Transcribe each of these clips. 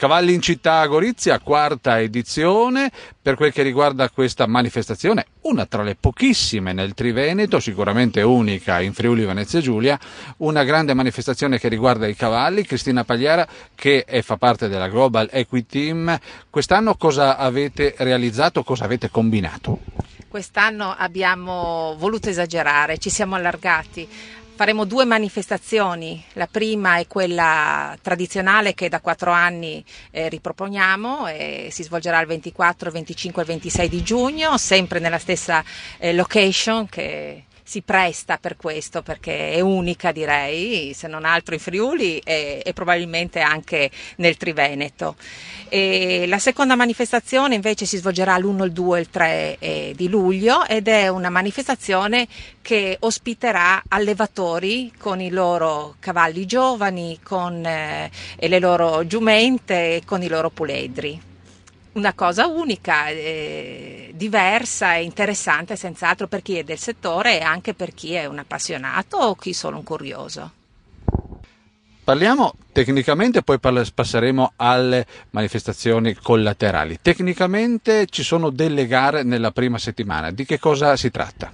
Cavalli in città a Gorizia, quarta edizione, per quel che riguarda questa manifestazione, una tra le pochissime nel Triveneto, sicuramente unica in Friuli Venezia Giulia, una grande manifestazione che riguarda i cavalli. Cristina Pagliara, che fa parte della Global Equity Team, quest'anno cosa avete realizzato, cosa avete combinato? Quest'anno abbiamo voluto esagerare, ci siamo allargati faremo due manifestazioni. La prima è quella tradizionale che da quattro anni eh, riproponiamo e si svolgerà il 24, 25 e 26 di giugno, sempre nella stessa eh, location che si presta per questo perché è unica direi, se non altro in Friuli e, e probabilmente anche nel Triveneto. E la seconda manifestazione invece si svolgerà l'1, il 2 e il 3 eh, di luglio ed è una manifestazione che ospiterà allevatori con i loro cavalli giovani, con eh, le loro giumente e con i loro puledri una cosa unica, eh, diversa e interessante senz'altro per chi è del settore e anche per chi è un appassionato o chi solo un curioso. Parliamo tecnicamente, poi passeremo alle manifestazioni collaterali. Tecnicamente ci sono delle gare nella prima settimana, di che cosa si tratta?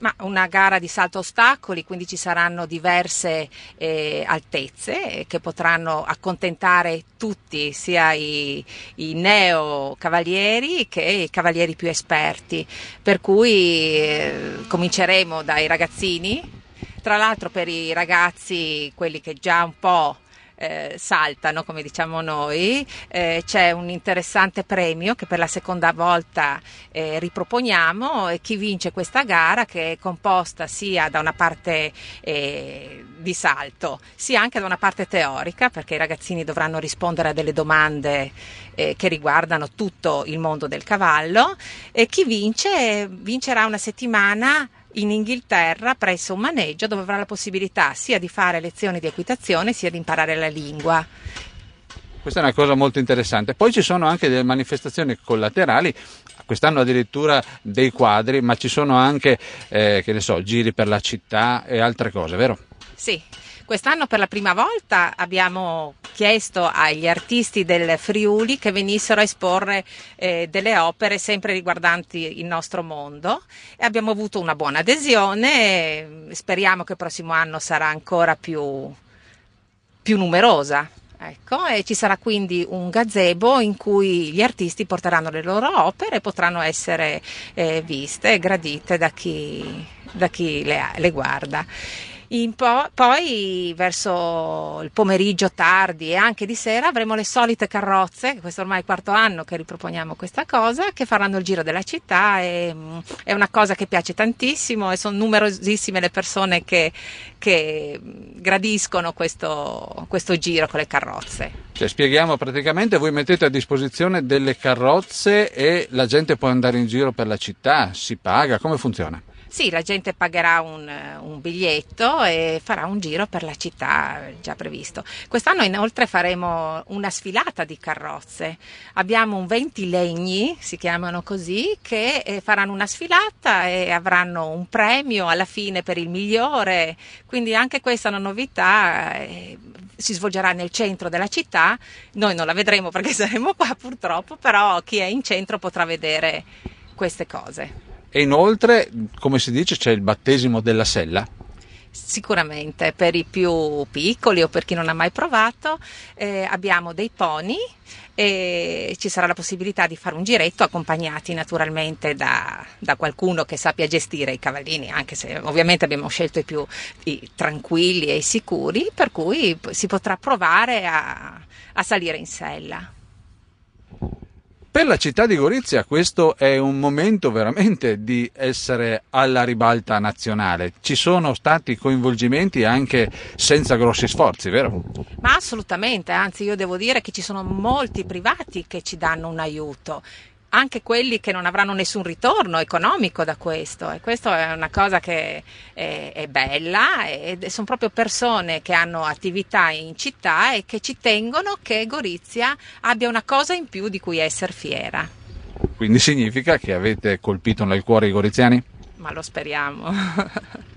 Ma una gara di salto ostacoli, quindi ci saranno diverse eh, altezze che potranno accontentare tutti, sia i, i neo cavalieri che i cavalieri più esperti. Per cui eh, cominceremo dai ragazzini. Tra l'altro per i ragazzi, quelli che già un po' eh, saltano, come diciamo noi. Eh, c'è un interessante premio che per la seconda volta eh, riproponiamo e chi vince questa gara che è composta sia da una parte eh, di salto sia anche da una parte teorica perché i ragazzini dovranno rispondere a delle domande eh, che riguardano tutto il mondo del cavallo e chi vince vincerà una settimana in Inghilterra presso un maneggio dove avrà la possibilità sia di fare lezioni di equitazione sia di imparare la lingua. Questa è una cosa molto interessante. Poi ci sono anche delle manifestazioni collaterali, quest'anno addirittura dei quadri, ma ci sono anche, eh, che ne so, giri per la città e altre cose, vero? Sì, Quest'anno per la prima volta abbiamo chiesto agli artisti del Friuli che venissero a esporre eh, delle opere sempre riguardanti il nostro mondo e abbiamo avuto una buona adesione, speriamo che il prossimo anno sarà ancora più, più numerosa. Ecco, e ci sarà quindi un gazebo in cui gli artisti porteranno le loro opere e potranno essere eh, viste e gradite da chi, da chi le, le guarda. Po- poi verso il pomeriggio tardi e anche di sera avremo le solite carrozze, questo ormai è il quarto anno che riproponiamo questa cosa, che faranno il giro della città e mm, è una cosa che piace tantissimo e sono numerosissime le persone che, che gradiscono questo, questo giro con le carrozze. Cioè, spieghiamo praticamente, voi mettete a disposizione delle carrozze e la gente può andare in giro per la città, si paga, come funziona? Sì, la gente pagherà un, un, biglietto e farà un giro per la città già previsto. Quest'anno inoltre faremo una sfilata di carrozze. Abbiamo un 20 legni, si chiamano così, che eh, faranno una sfilata e avranno un premio alla fine per il migliore. Quindi anche questa è una novità. Eh, si svolgerà nel centro della città. Noi non la vedremo perché saremo qua purtroppo, però chi è in centro potrà vedere queste cose. E inoltre, come si dice, c'è il battesimo della sella. Sicuramente per i più piccoli o per chi non ha mai provato eh, abbiamo dei pony e ci sarà la possibilità di fare un giretto accompagnati naturalmente da, da qualcuno che sappia gestire i cavallini, anche se ovviamente abbiamo scelto i più i tranquilli e i sicuri, per cui si potrà provare a, a salire in sella. Per la città di Gorizia questo è un momento veramente di essere alla ribalta nazionale. Ci sono stati coinvolgimenti anche senza grossi sforzi, vero? Ma assolutamente, anzi io devo dire che ci sono molti privati che ci danno un aiuto anche quelli che non avranno nessun ritorno economico da questo e questa è una cosa che è, è bella e sono proprio persone che hanno attività in città e che ci tengono che Gorizia abbia una cosa in più di cui essere fiera. Quindi significa che avete colpito nel cuore i goriziani? Ma lo speriamo.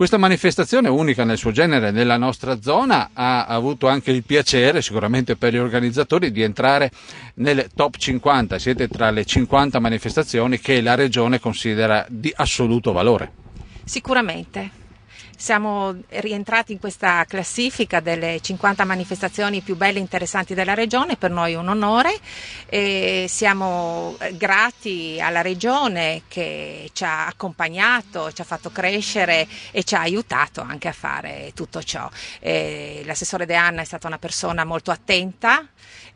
Questa manifestazione unica nel suo genere nella nostra zona ha avuto anche il piacere, sicuramente per gli organizzatori, di entrare nel top 50. Siete tra le 50 manifestazioni che la regione considera di assoluto valore. Sicuramente. Siamo rientrati in questa classifica delle 50 manifestazioni più belle e interessanti della regione, per noi è un onore e siamo grati alla regione che ci ha accompagnato, ci ha fatto crescere e ci ha aiutato anche a fare tutto ciò. l'assessore De Anna è stata una persona molto attenta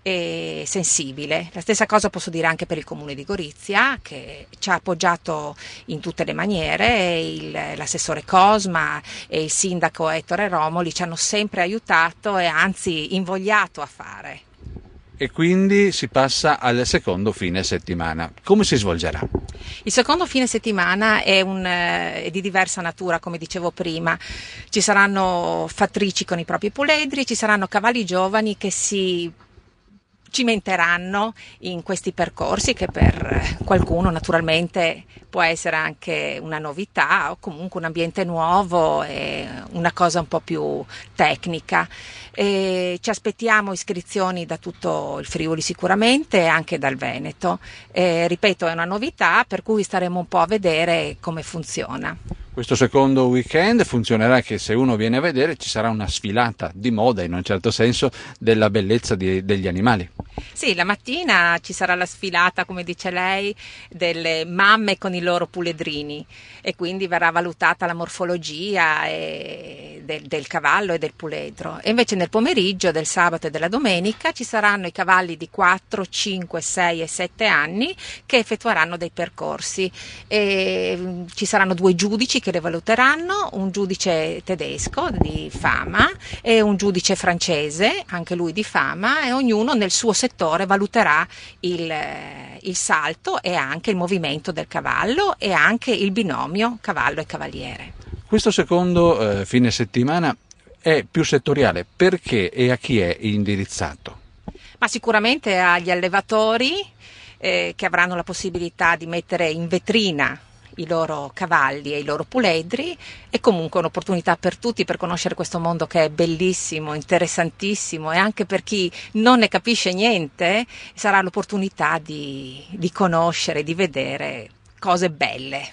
e sensibile. La stessa cosa posso dire anche per il comune di Gorizia che ci ha appoggiato in tutte le maniere, il, l'assessore Cosma e il sindaco Ettore Romoli ci hanno sempre aiutato e anzi invogliato a fare. E quindi si passa al secondo fine settimana. Come si svolgerà? Il secondo fine settimana è, un, eh, è, di diversa natura, come dicevo prima. Ci saranno fattrici con i propri puledri, ci saranno cavalli giovani che si cimenteranno in questi percorsi che per qualcuno naturalmente può essere anche una novità o comunque un ambiente nuovo e una cosa un po' più tecnica. E ci aspettiamo iscrizioni da tutto il Friuli sicuramente e anche dal Veneto. E, ripeto, è una novità per cui staremo un po' a vedere come funziona. Questo secondo weekend funzionerà che se uno viene a vedere ci sarà una sfilata di moda in un certo senso della bellezza di, degli animali. Sì, la mattina ci sarà la sfilata, come dice lei, delle mamme con i loro puledrini e quindi verrà valutata la morfologia del, del, cavallo e del puledro. E invece nel pomeriggio del sabato e della domenica ci saranno i cavalli di 4, 5, 6 e 7 anni che effettueranno dei percorsi. E mm, ci saranno due giudici che le valuteranno, un giudice tedesco di fama e un giudice francese, anche lui di fama, e ognuno nel suo settore valuterà il, eh, il salto e anche il movimento del cavallo e anche il binomio cavallo e cavaliere. Questo secondo eh, fine settimana è più settoriale, perché e a chi è indirizzato? Ma sicuramente agli allevatori eh, che avranno la possibilità di mettere in vetrina i loro cavalli e i loro puledri è comunque un'opportunità per tutti per conoscere questo mondo che è bellissimo, interessantissimo e anche per chi non ne capisce niente sarà l'opportunità di, di conoscere, di vedere cose belle.